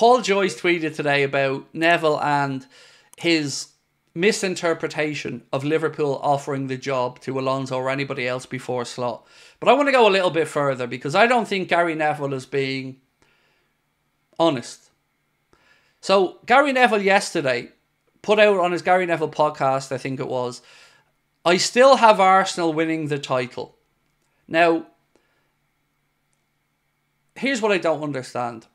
Paul Joyce tweeted today about Neville and his misinterpretation of Liverpool offering the job to Alonso or anybody else before Slot. But I want to go a little bit further because I don't think Gary Neville is being honest. So Gary Neville yesterday put out on his Gary Neville podcast, I think it was, I still have Arsenal winning the title. Now, here's what I don't understand.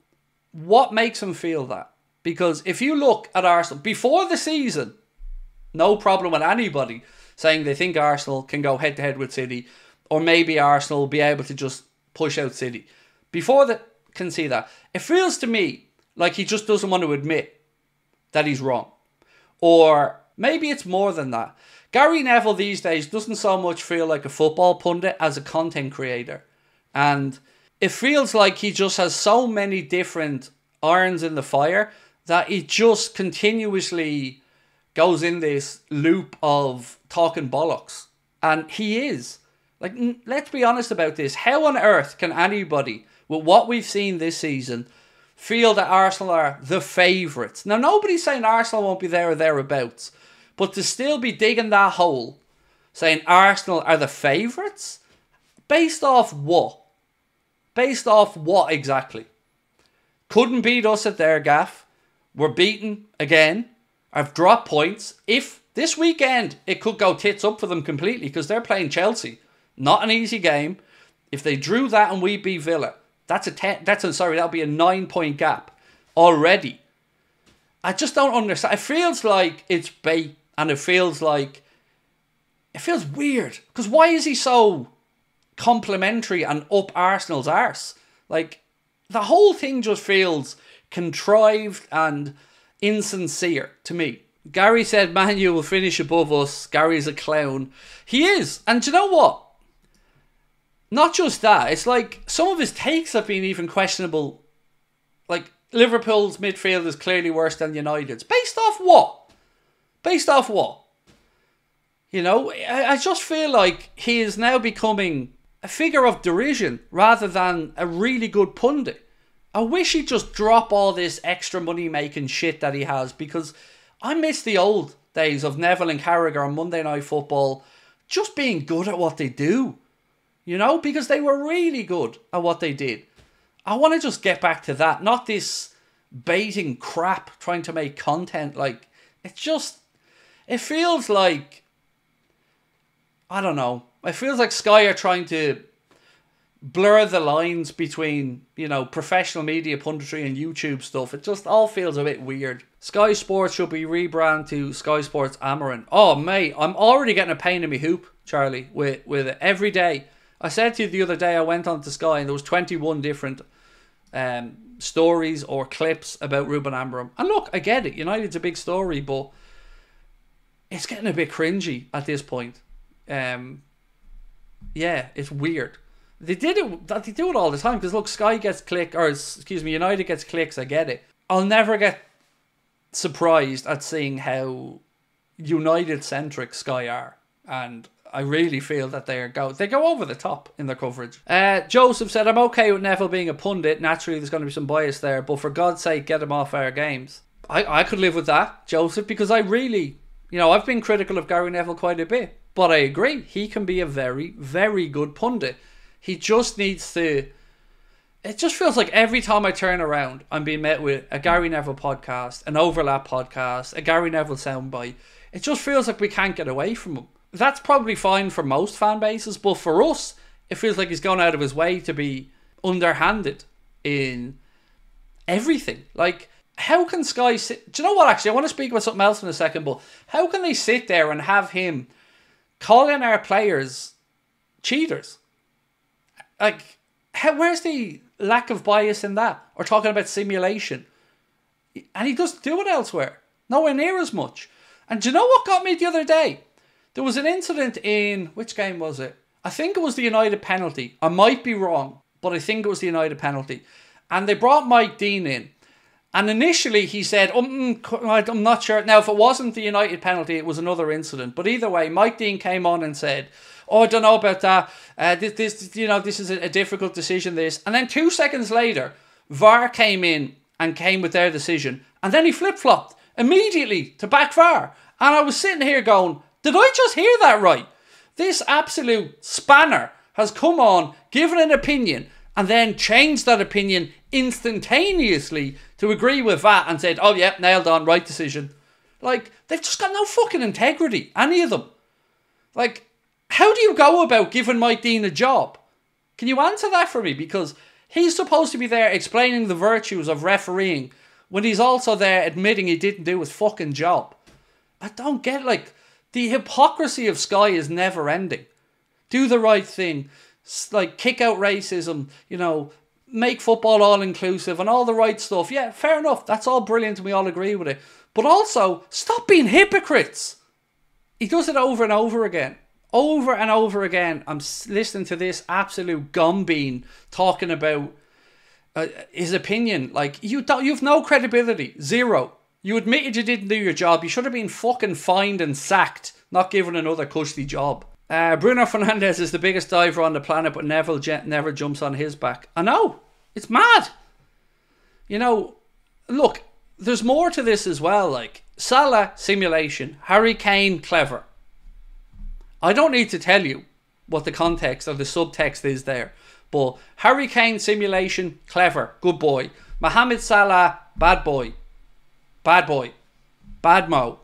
What makes him feel that? Because if you look at Arsenal before the season, no problem with anybody saying they think Arsenal can go head to head with City, or maybe Arsenal will be able to just push out City. Before that, can see that. It feels to me like he just doesn't want to admit that he's wrong. Or maybe it's more than that. Gary Neville these days doesn't so much feel like a football pundit as a content creator. And it feels like he just has so many different irons in the fire that he just continuously goes in this loop of talking bollocks. And he is. Like, let's be honest about this. How on earth can anybody, with what we've seen this season, feel that Arsenal are the favourites? Now, nobody's saying Arsenal won't be there or thereabouts, but to still be digging that hole, saying Arsenal are the favourites, based off what? Based off what exactly? Couldn't beat us at their gaff. We're beaten again. I've dropped points. If this weekend it could go tits up for them completely because they're playing Chelsea, not an easy game. If they drew that and we beat Villa, that's a ten, that's a sorry, that'll be a nine point gap already. I just don't understand. It feels like it's bait, and it feels like it feels weird because why is he so complimentary and up Arsenal's arse? Like the whole thing just feels contrived and insincere to me. Gary said Manu will finish above us. Gary's a clown. He is. And you know what? Not just that. It's like some of his takes have been even questionable. Like Liverpool's midfield is clearly worse than United's. Based off what? Based off what? You know, I just feel like he is now becoming a figure of derision rather than a really good pundit. I wish he'd just drop all this extra money making shit that he has because I miss the old days of Neville and Carragher on Monday Night Football just being good at what they do. You know, because they were really good at what they did. I want to just get back to that, not this baiting crap trying to make content. Like, it just, it feels like, I don't know, it feels like Sky are trying to blur the lines between, you know, professional media punditry and YouTube stuff. It just all feels a bit weird. Sky Sports should be rebranded to Sky Sports Amorim. Oh, mate, I'm already getting a pain in my hoop, Charlie, with, with it every day. I said to you the other day, I went on to Sky and there was 21 different um, stories or clips about Ruben Amorim. And look, I get it. United's a big story, but it's getting a bit cringy at this point. Um, yeah, it's weird. They did it. They do it all the time because look, Sky gets click or excuse me, United gets clicks. I get it. I'll never get surprised at seeing how United centric Sky are, and I really feel that they are go they go over the top in their coverage. Uh, Joseph said, "I'm okay with Neville being a pundit. Naturally, there's going to be some bias there, but for God's sake, get him off our games." I I could live with that, Joseph, because I really, you know, I've been critical of Gary Neville quite a bit, but I agree he can be a very very good pundit. He just needs to. It just feels like every time I turn around, I'm being met with a Gary Neville podcast, an overlap podcast, a Gary Neville soundbite. It just feels like we can't get away from him. That's probably fine for most fan bases, but for us, it feels like he's gone out of his way to be underhanded in everything. Like, how can Sky sit? Do you know what? Actually, I want to speak about something else in a second, but how can they sit there and have him calling our players cheaters? Like, how, where's the lack of bias in that? Or talking about simulation? And he doesn't do it elsewhere. Nowhere near as much. And do you know what got me the other day? There was an incident in which game was it? I think it was the United penalty. I might be wrong, but I think it was the United penalty. And they brought Mike Dean in. And initially he said, um, I'm not sure. Now, if it wasn't the United penalty, it was another incident. But either way, Mike Dean came on and said, oh, I don't know about that. Uh, this, this, you know, this is a, difficult decision. This, and then two seconds later, VAR came in and came with their decision. And then he flip flopped immediately to backfire. And I was sitting here going, did I just hear that right? This absolute spanner has come on, given an opinion, and then changed that opinion instantaneously to agree with that and said, oh, yeah, nailed on, right decision. Like, they've just got no fucking integrity, any of them. Like, how do you go about giving Mike Dean a job? Can you answer that for me? Because he's supposed to be there explaining the virtues of refereeing when he's also there admitting he didn't do his fucking job. I don't get like the hypocrisy of Sky is never ending. Do the right thing, like kick out racism, you know, make football all inclusive and all the right stuff. Yeah, fair enough. That's all brilliant and we all agree with it. But also, stop being hypocrites. He does it over and over again. Over and over again, I'm listening to this absolute gumbean talking about uh, his opinion. Like you don't, you've no credibility, zero. You admitted you didn't do your job. You should have been fucking fined and sacked, not given another cushy job. Uh, Bruno Fernandes is the biggest diver on the planet, but Neville never jumps on his back. I know it's mad. You know, look, there's more to this as well. Like Salah simulation, Harry Kane clever. I don't need to tell you what the context or the subtext is there. But Harry Kane simulation, clever, good boy. Mohamed Salah, bad boy. Bad boy. Bad mo.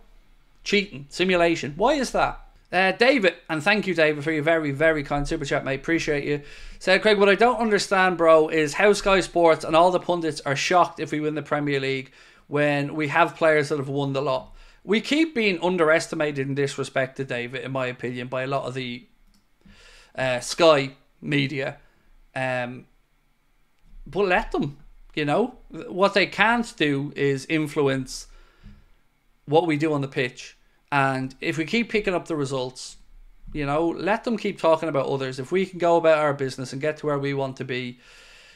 Cheating, simulation. Why is that? Uh, David, and thank you, David, for your very, very kind super chat, mate. Appreciate you. Said Craig, what I don't understand, bro, is how Sky Sports and all the pundits are shocked if we win the Premier League when we have players that have won the lot. We keep being underestimated in this respect to David, in my opinion, by a lot of the uh, Sky media. Um, but let them, you know. What they can't do is influence what we do on the pitch. And if we keep picking up the results, you know, let them keep talking about others. If we can go about our business and get to where we want to be,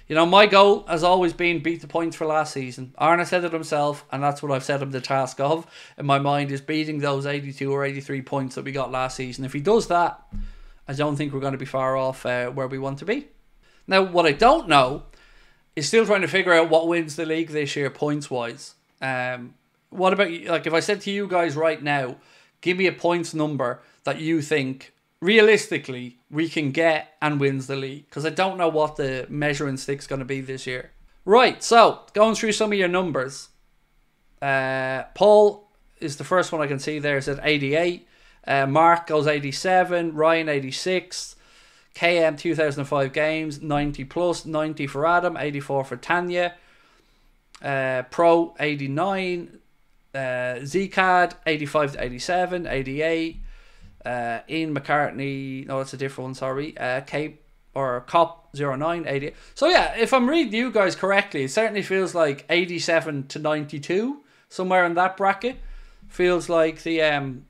you know, my goal has always been beat the points for last season. Arne said it himself, and that's what I've set him the task of in my mind is beating those 82 or 83 points that we got last season. If he does that, I don't think we're going to be far off uh, where we want to be. Now, what I don't know is still trying to figure out what wins the league this year points wise. Um, what about like if I said to you guys right now, give me a points number that you think realistically we can get and wins the league because I don't know what the measuring stick's going to be this year. Right, so going through some of your numbers. Uh, Paul is the first one I can see there is at 88. Uh, Mark goes 87. Ryan 86. KM 2005 games 90 plus 90 for Adam 84 for Tanya. Uh, Pro 89. Uh, Zcad 85 to 87. 88. Uh, Ian McCartney, no, that's a different one, sorry. Uh, Cape or Cop 09, So, yeah, if I'm reading you guys correctly, it certainly feels like 87 to 92, somewhere in that bracket. Feels like the um